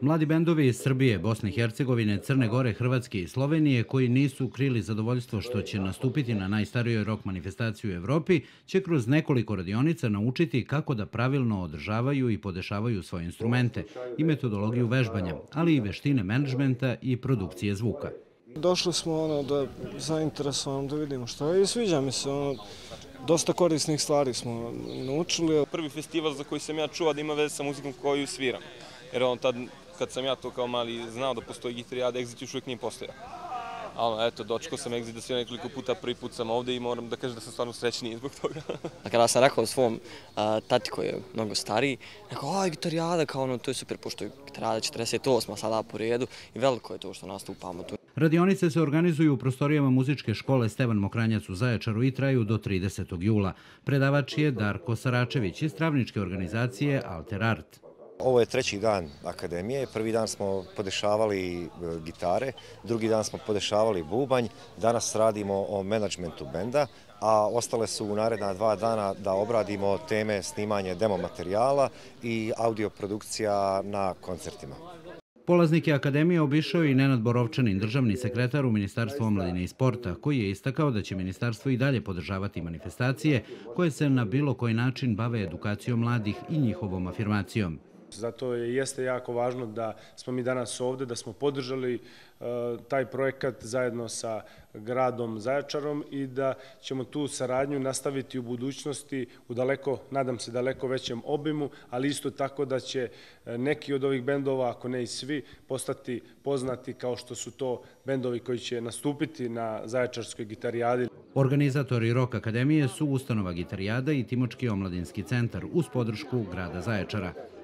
Mladi bendovi iz Srbije, Bosne i Hercegovine, Crne Gore, Hrvatske i Slovenije, koji nisu krili zadovoljstvo što će nastupiti na najstarijoj rok manifestaciju u Evropi, će kroz nekoliko radionica naučiti kako da pravilno održavaju i podešavaju svoje instrumente i metodologiju vežbanja, ali i veštine menadžmenta i produkcije zvuka. Došli smo ono da zainteresujemo da vidimo što je i sviđa mi se ono, dosta korisnih stvari smo naučili. Prvi festival za koji sam ja čuo da ima veze sa muzikom koju sviram. Jer on tad kad sam ja to kao mali znao da postoji gitarijada, Exit još uvijek nije postojao. Ali eto, dočekao sam Exit da sve nekoliko puta, prvi put sam ovde i moram da kažem da sam stvarno srećniji zbog toga. A kada sam rekao svom tati koji je mnogo stariji, rekao, aj, gitarijada, kao ono, to je super, pošto je gitarijada 48, sada po redu i veliko je to što nastupamo tu. Radionice se organizuju u prostorijama muzičke škole Stevan Mokranjac u Zaječaru i traju do 30. jula. Predavač je Darko Saračević iz travničke organizacije Alter Art. Ovo je treći dan akademije. Prvi dan smo podešavali e, gitare, drugi dan smo podešavali bubanj. Danas radimo o menadžmentu benda, a ostale su u naredna dva dana da obradimo teme snimanje demo materijala i audioprodukcija na koncertima. Polaznike Akademije obišao i Nenad Borovčanin, državni sekretar u Ministarstvu omladine i sporta, koji je istakao da će Ministarstvo i dalje podržavati manifestacije koje se na bilo koji način bave edukacijom mladih i njihovom afirmacijom. Zato je jeste jako važno da smo mi danas ovde, da smo podržali e, taj projekat zajedno sa gradom Zaječarom i da ćemo tu saradnju nastaviti u budućnosti u daleko, nadam se, daleko većem obimu, ali isto tako da će e, neki od ovih bendova, ako ne i svi, postati poznati kao što su to bendovi koji će nastupiti na Zaječarskoj gitarijadi. Organizatori Rock Akademije su Ustanova gitarijada i Timočki omladinski centar uz podršku grada Zaječara.